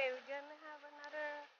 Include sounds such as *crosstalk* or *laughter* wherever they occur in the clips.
Okay, we're gonna have another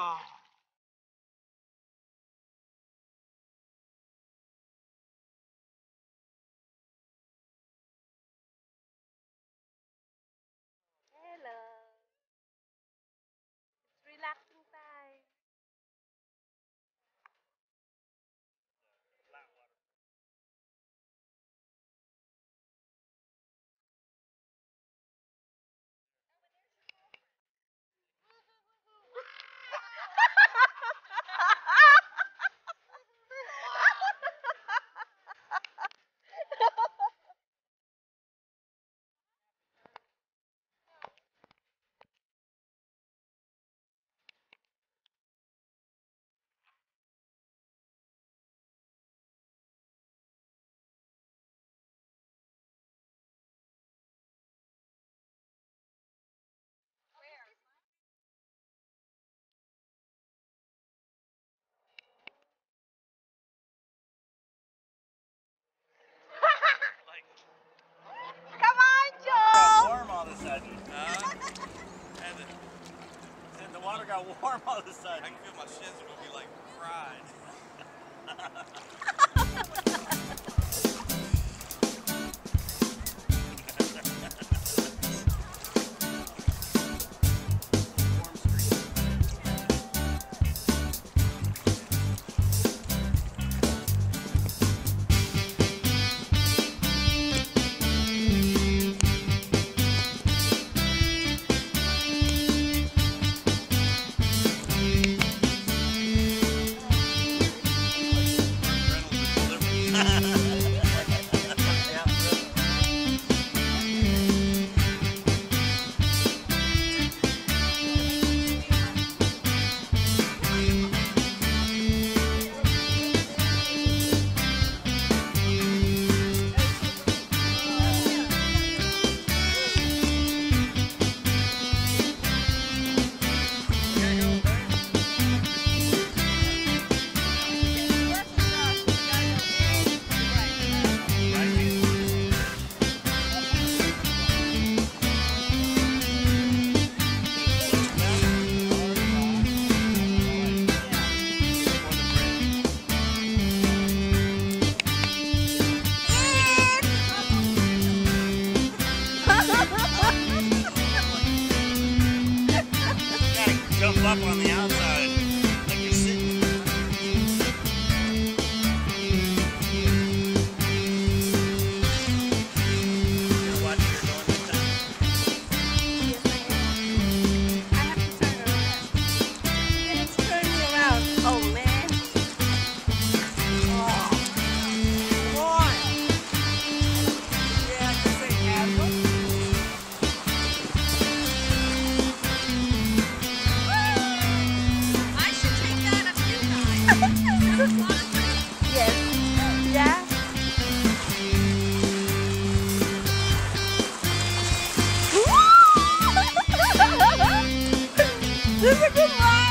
아. warm all of a sudden. I can feel my shins are gonna be like fried. *laughs* up on everywhere.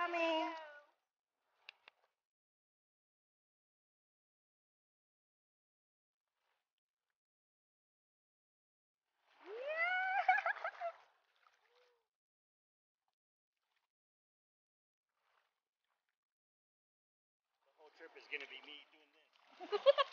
Coming. *laughs* The whole trip is gonna be me doing this. *laughs*